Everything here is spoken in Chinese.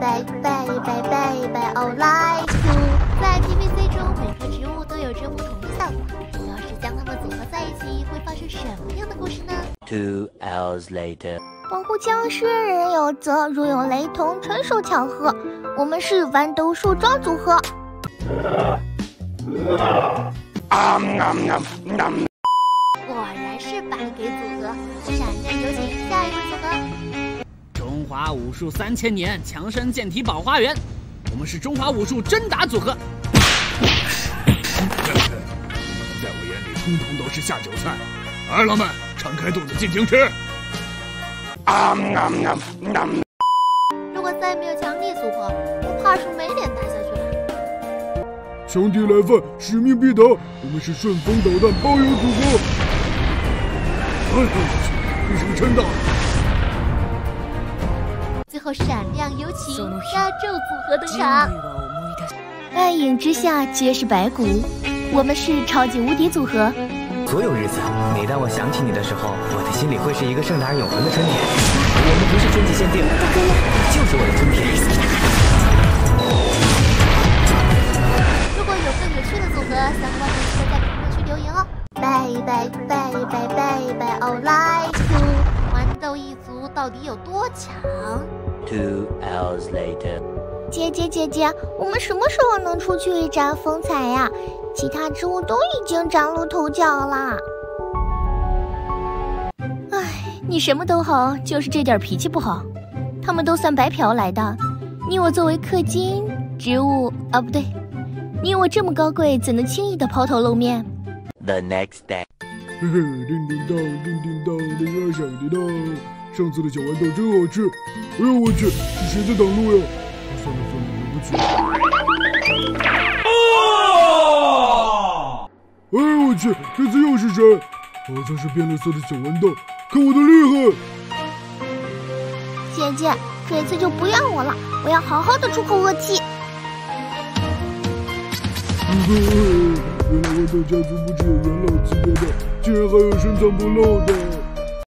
拜拜拜拜拜拜哦来福。在 PVC 中，每棵植物都有着不同的效果。要是将它们组合在一起，会发生什么样的故事呢？Two hours later，保护僵尸，人人有责。如有雷同，纯属巧合。我们是豌豆树桩组合。啊果然是白给组合，闪亮有请下一位组合。中华武术三千年，强身健体保花园。我们是中华武术真打组合。在我眼里，通通都是下酒菜。二郎们，敞开肚子尽情吃。啊如果再没有强力组合，我怕是没脸打下去了。兄弟来犯，使命必达。我们是顺风导弹包邮组合。哎呦我去，一声真大。最后闪亮有请压轴组合登场。暗影之下皆是白骨，我们是超级无敌组合。所有日子，每当我想起你的时候，我的心里会是一个盛大而永恒的春天。我们不是春季限定，就是我的春天。如果有更有趣的组合，相关的记得在评论区留言哦。拜拜拜拜拜拜哦来福，豌豆一族到底有多强？Two hours later。姐姐姐姐，我们什么时候能出去一展风采呀？其他植物都已经崭露头角了。唉，你什么都好，就是这点脾气不好。他们都算白嫖来的，你我作为氪金植物啊，不对，你我这么高贵，怎能轻易的抛头露面？The next day。叮叮当，叮叮当，铃儿响叮当。上次的小豌豆真好吃。哎呦我去，是谁在挡路呀？算了算了，我不去。哎呦我去，这次又是谁？好像是变了色的小豌豆，看我的厉害！姐姐，这次就不要我了，我要好好的出口恶气。原来豌豆家族不只有元老级别的，竟然还有深藏不露的。